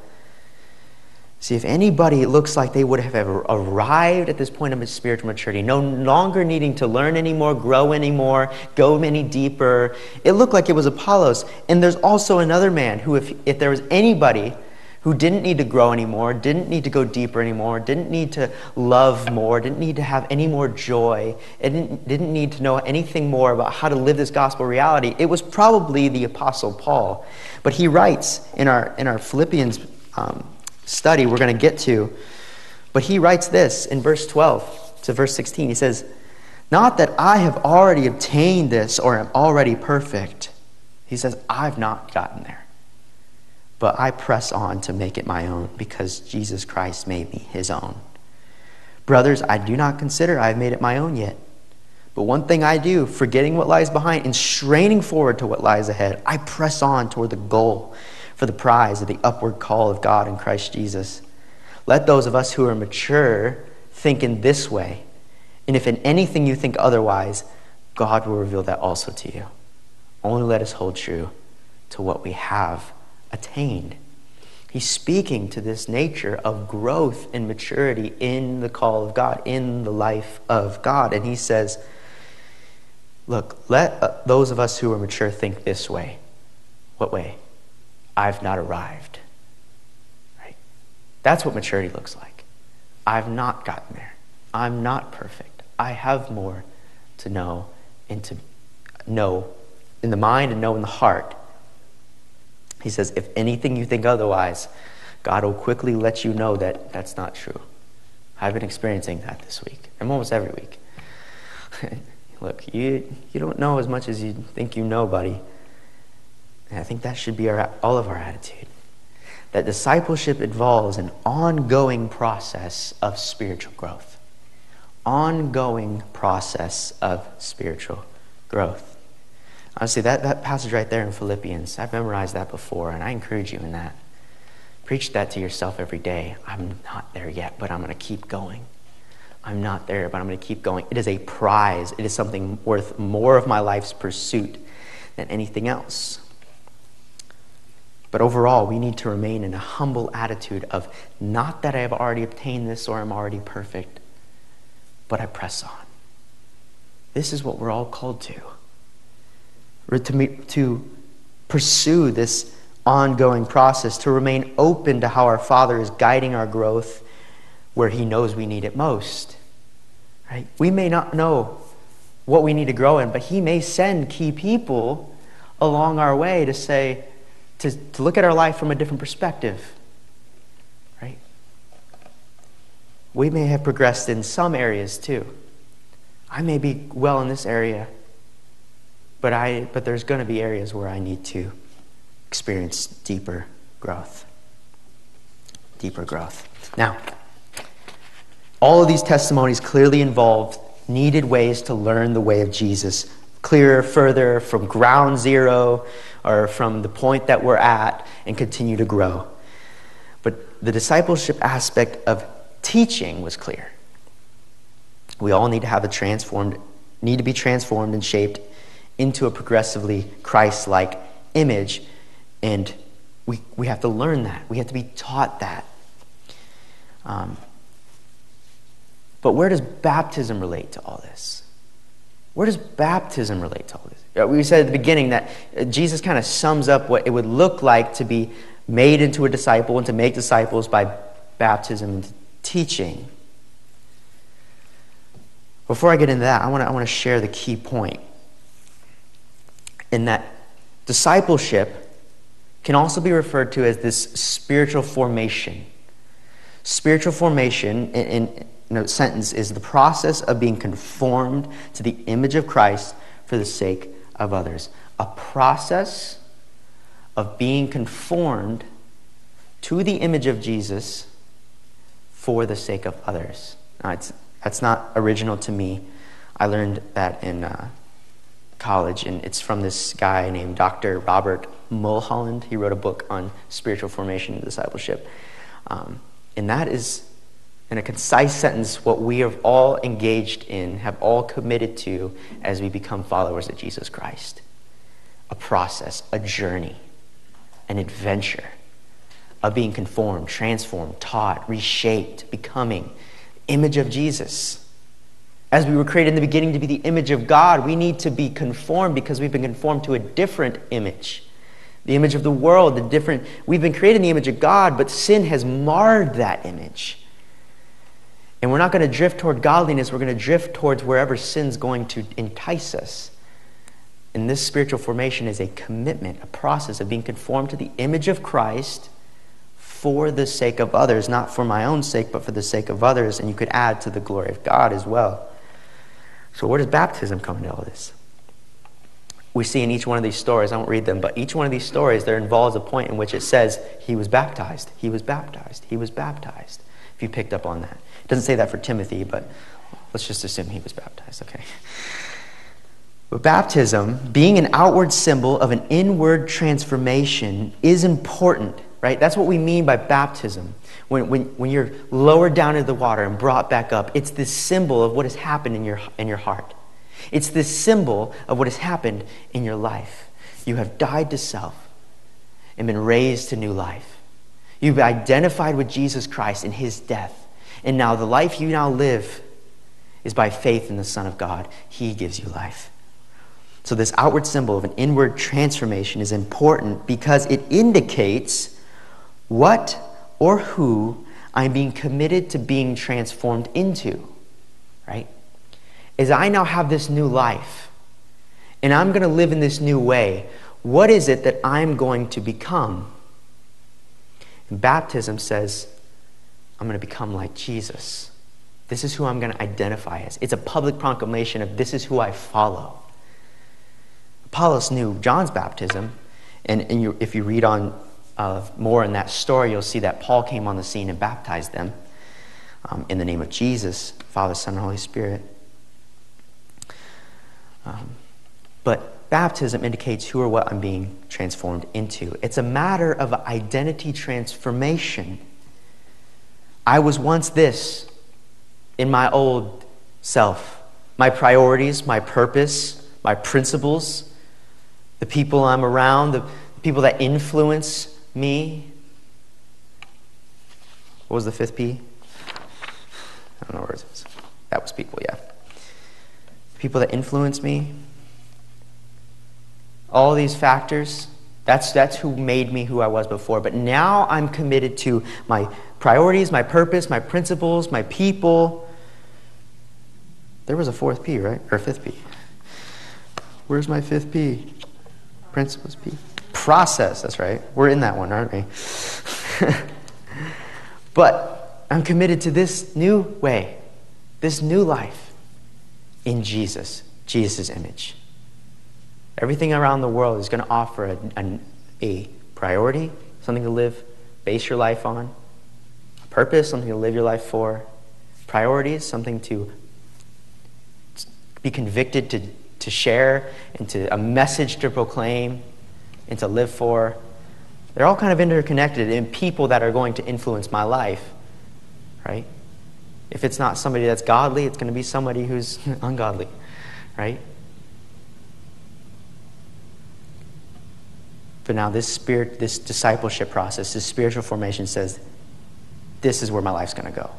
See, if anybody looks like they would have ever arrived at this point of spiritual maturity, no longer needing to learn anymore, grow anymore, go any deeper, it looked like it was Apollos. And there's also another man who, if, if there was anybody who didn't need to grow anymore, didn't need to go deeper anymore, didn't need to love more, didn't need to have any more joy, didn't, didn't need to know anything more about how to live this gospel reality, it was probably the Apostle Paul. But he writes in our, in our Philippians um, study, we're going to get to, But he writes this in verse 12 to verse 16. He says, Not that I have already obtained this or am already perfect. He says, I've not gotten there. But I press on to make it my own because Jesus Christ made me his own. Brothers, I do not consider I have made it my own yet. But one thing I do, forgetting what lies behind and straining forward to what lies ahead, I press on toward the goal for the prize of the upward call of God in Christ Jesus. Let those of us who are mature think in this way. And if in anything you think otherwise, God will reveal that also to you. Only let us hold true to what we have attained. He's speaking to this nature of growth and maturity in the call of God, in the life of God. And he says, Look, let uh, those of us who are mature think this way. What way? I've not arrived. Right? That's what maturity looks like. I've not gotten there. I'm not perfect. I have more to know and to know in the mind and know in the heart. He says, if anything you think otherwise, God will quickly let you know that that's not true. I've been experiencing that this week, and almost every week. Look, you, you don't know as much as you think you know, buddy. And I think that should be our, all of our attitude. That discipleship involves an ongoing process of spiritual growth. Ongoing process of spiritual growth. Honestly, that, that passage right there in Philippians, I've memorized that before, and I encourage you in that. Preach that to yourself every day. I'm not there yet, but I'm going to keep going. I'm not there, but I'm going to keep going. It is a prize. It is something worth more of my life's pursuit than anything else. But overall, we need to remain in a humble attitude of not that I have already obtained this or I'm already perfect, but I press on. This is what we're all called to. To, to pursue this ongoing process, to remain open to how our Father is guiding our growth where He knows we need it most. Right? We may not know what we need to grow in, but He may send key people along our way to say, to, to look at our life from a different perspective. Right? We may have progressed in some areas too. I may be well in this area, but, I, but there's going to be areas where I need to experience deeper growth. Deeper growth. Now, all of these testimonies clearly involved needed ways to learn the way of Jesus clearer, further from ground zero or from the point that we're at and continue to grow. But the discipleship aspect of teaching was clear. We all need to have a transformed, need to be transformed and shaped into a progressively Christ like image. And we, we have to learn that. We have to be taught that. Um, but where does baptism relate to all this? Where does baptism relate to all this? Uh, we said at the beginning that uh, Jesus kind of sums up what it would look like to be made into a disciple and to make disciples by baptism and teaching. Before I get into that, I want to, I want to share the key point in that discipleship can also be referred to as this spiritual formation. Spiritual formation, in, in note, sentence is the process of being conformed to the image of Christ for the sake of others. A process of being conformed to the image of Jesus for the sake of others. Now, that's not original to me. I learned that in uh, college, and it's from this guy named Dr. Robert Mulholland. He wrote a book on spiritual formation and discipleship. Um, and that is in a concise sentence, what we have all engaged in, have all committed to as we become followers of Jesus Christ a process, a journey, an adventure of being conformed, transformed, taught, reshaped, becoming image of Jesus. As we were created in the beginning to be the image of God, we need to be conformed because we've been conformed to a different image. The image of the world, the different, we've been created in the image of God, but sin has marred that image. And we're not going to drift toward godliness, we're going to drift towards wherever sin's going to entice us. And this spiritual formation is a commitment, a process of being conformed to the image of Christ for the sake of others, not for my own sake, but for the sake of others. And you could add to the glory of God as well. So, where does baptism come into all this? We see in each one of these stories, I won't read them, but each one of these stories, there involves a point in which it says, He was baptized, He was baptized, He was baptized. If you picked up on that. It doesn't say that for Timothy, but let's just assume he was baptized, okay? But baptism, being an outward symbol of an inward transformation, is important, right? That's what we mean by baptism. When, when, when you're lowered down into the water and brought back up, it's this symbol of what has happened in your, in your heart. It's this symbol of what has happened in your life. You have died to self and been raised to new life. You've identified with Jesus Christ in his death. And now the life you now live is by faith in the Son of God. He gives you life. So, this outward symbol of an inward transformation is important because it indicates what or who I'm being committed to being transformed into, right? As I now have this new life and I'm going to live in this new way, what is it that I'm going to become? And baptism says, I'm going to become like Jesus. This is who I'm going to identify as. It's a public proclamation of this is who I follow. Apollos knew John's baptism, and, and you, if you read on uh, more in that story, you'll see that Paul came on the scene and baptized them um, in the name of Jesus, Father, Son, and Holy Spirit. Um, but baptism indicates who or what I'm being transformed into. It's a matter of identity transformation. I was once this in my old self my priorities, my purpose, my principles the people I'm around, the people that influence me. What was the fifth P? I don't know where it is. That was people, yeah. People that influenced me. All these factors, that's, that's who made me who I was before. But now I'm committed to my priorities, my purpose, my principles, my people. There was a fourth P, right? Or fifth P. Where's my fifth P? Principles P. Process, that's right. We're in that one, aren't we? but I'm committed to this new way, this new life in Jesus, Jesus' image. Everything around the world is going to offer a, a, a priority, something to live, base your life on, a purpose, something to live your life for, priorities, something to be convicted to to share and to a message to proclaim and to live for. They're all kind of interconnected in people that are going to influence my life, right? If it's not somebody that's godly, it's going to be somebody who's ungodly, right? But now this spirit, this discipleship process, this spiritual formation says, this is where my life's going to go.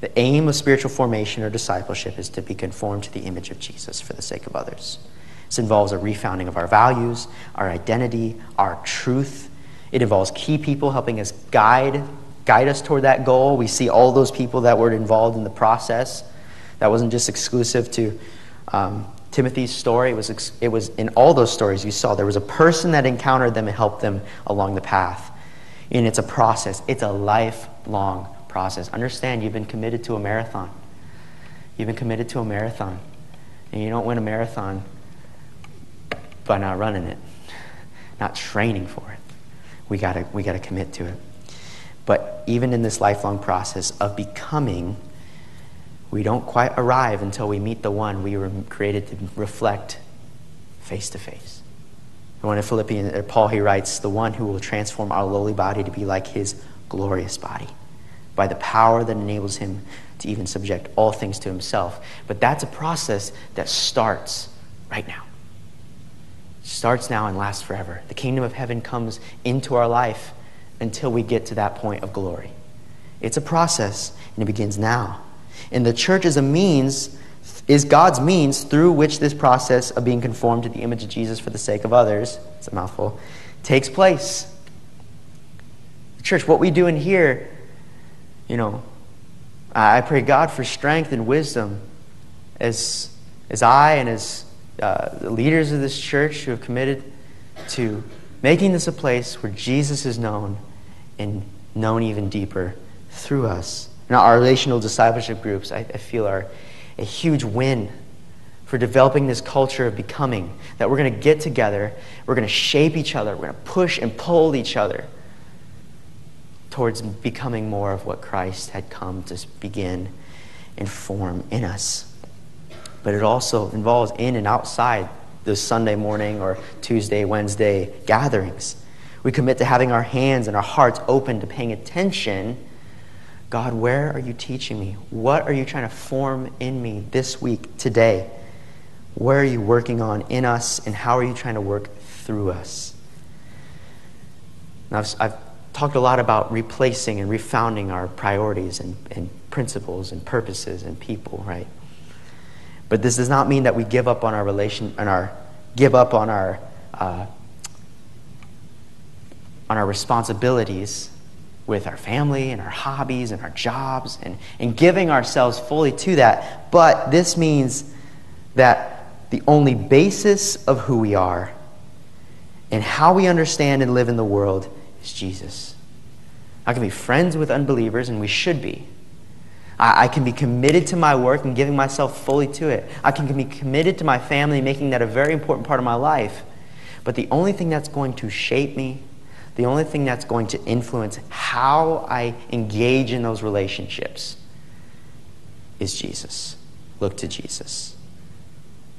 The aim of spiritual formation or discipleship is to be conformed to the image of Jesus for the sake of others. This involves a refounding of our values, our identity, our truth. It involves key people helping us guide, guide us toward that goal. We see all those people that were involved in the process. That wasn't just exclusive to um, Timothy's story. It was, ex- it was in all those stories you saw. There was a person that encountered them and helped them along the path. And it's a process, it's a lifelong process. Understand you've been committed to a marathon. You've been committed to a marathon. And you don't win a marathon by not running it, not training for it. We gotta, we gotta commit to it. But even in this lifelong process of becoming, we don't quite arrive until we meet the one we were created to reflect face to face. The one in Philippians, uh, Paul, he writes, the one who will transform our lowly body to be like his glorious body by the power that enables him to even subject all things to himself. But that's a process that starts right now. Starts now and lasts forever. The kingdom of heaven comes into our life until we get to that point of glory. It's a process and it begins now. And the church is a means is God's means through which this process of being conformed to the image of Jesus for the sake of others, it's a mouthful, takes place. The church, what we do in here you know, I pray God for strength and wisdom as, as I and as uh, the leaders of this church who have committed to making this a place where Jesus is known and known even deeper through us. Now, our relational discipleship groups, I, I feel, are a huge win for developing this culture of becoming. That we're going to get together, we're going to shape each other, we're going to push and pull each other towards becoming more of what Christ had come to begin and form in us. But it also involves in and outside those Sunday morning or Tuesday, Wednesday gatherings. We commit to having our hands and our hearts open to paying attention. God, where are you teaching me? What are you trying to form in me this week, today? Where are you working on in us, and how are you trying to work through us? Now, I've, I've talked a lot about replacing and refounding our priorities and, and principles and purposes and people, right? But this does not mean that we give up on our relation and our give up on our uh, on our responsibilities with our family and our hobbies and our jobs and, and giving ourselves fully to that. But this means that the only basis of who we are and how we understand and live in the world is Jesus. I can be friends with unbelievers, and we should be. I, I can be committed to my work and giving myself fully to it. I can be committed to my family, making that a very important part of my life. But the only thing that's going to shape me, the only thing that's going to influence how I engage in those relationships is Jesus. Look to Jesus.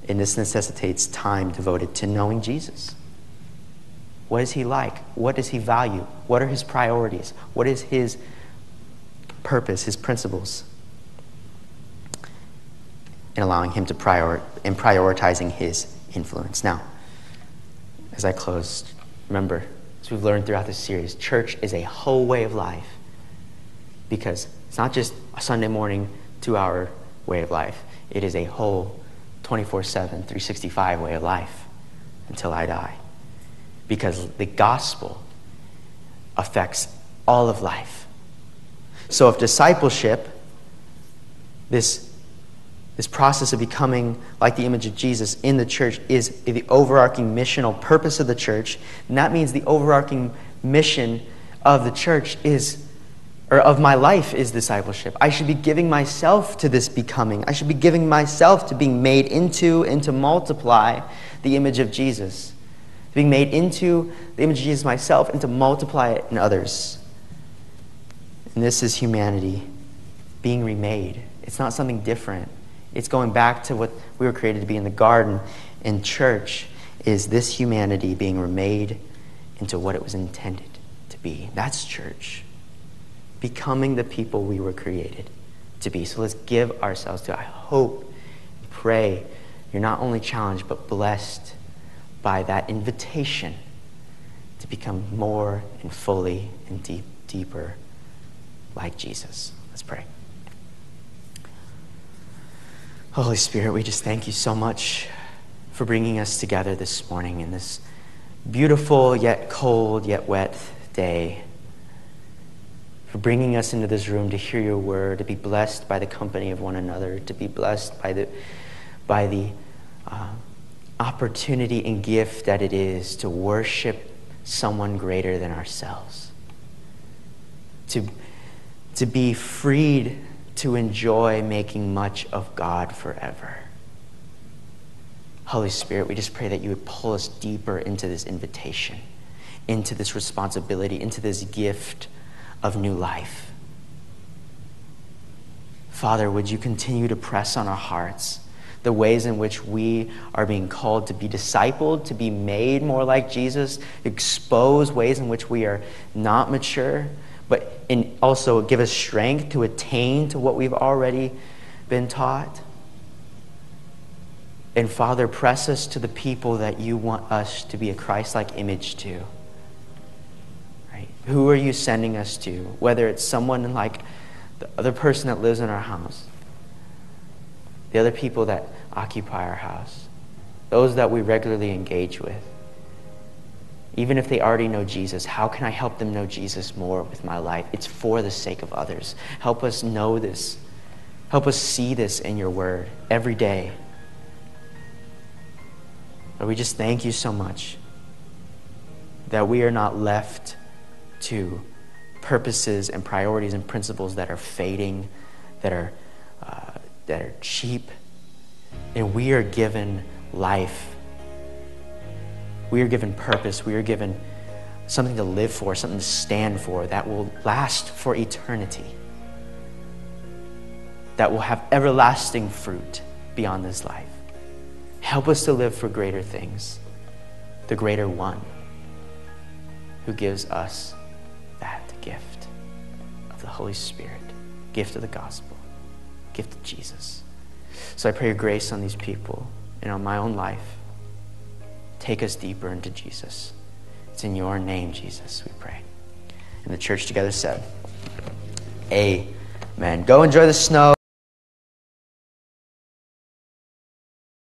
And this necessitates time devoted to knowing Jesus. What is he like? What does he value? What are his priorities? What is his purpose, his principles? Allowing him to prior and prioritizing his influence. Now, as I close, remember, as we've learned throughout this series, church is a whole way of life because it's not just a Sunday morning, two hour way of life. It is a whole 24 7, 365 way of life until I die because the gospel affects all of life. So, if discipleship, this, this process of becoming like the image of Jesus in the church, is the overarching missional purpose of the church, And that means the overarching mission of the church is, or of my life, is discipleship. I should be giving myself to this becoming. I should be giving myself to being made into and to multiply the image of Jesus being made into the image of Jesus myself and to multiply it in others. And this is humanity being remade. It's not something different. It's going back to what we were created to be in the garden. In church is this humanity being remade into what it was intended to be. That's church. Becoming the people we were created to be. So let's give ourselves to. I hope, pray, you're not only challenged, but blessed by that invitation to become more and fully and deep, deeper like Jesus. Let's pray. Holy Spirit, we just thank you so much for bringing us together this morning in this beautiful, yet cold, yet wet day. For bringing us into this room to hear your word, to be blessed by the company of one another, to be blessed by the, by the uh, opportunity and gift that it is to worship someone greater than ourselves. To, to be freed to enjoy making much of God forever. Holy Spirit, we just pray that you would pull us deeper into this invitation, into this responsibility, into this gift of new life. Father, would you continue to press on our hearts? the ways in which we are being called to be discipled, to be made more like Jesus, expose ways in which we are not mature, but in also give us strength to attain to what we've already been taught. And Father, press us to the people that you want us to be a Christ like image to. Right? Who are you sending us to? Whether it's someone like the other person that lives in our house, the other people that occupy our house, those that we regularly engage with. Even if they already know Jesus, how can I help them know Jesus more with my life? It's for the sake of others. Help us know this. Help us see this in your word every day. Lord, we just thank you so much that we are not left to purposes and priorities and principles that are fading, that are, uh, that are cheap. And we are given life. We are given purpose. We are given something to live for, something to stand for that will last for eternity, that will have everlasting fruit beyond this life. Help us to live for greater things, the greater one who gives us that gift of the Holy Spirit, gift of the gospel, gift of Jesus. So I pray your grace on these people and on my own life. Take us deeper into Jesus. It's in your name, Jesus, we pray. And the church together said, Amen. Go enjoy the snow.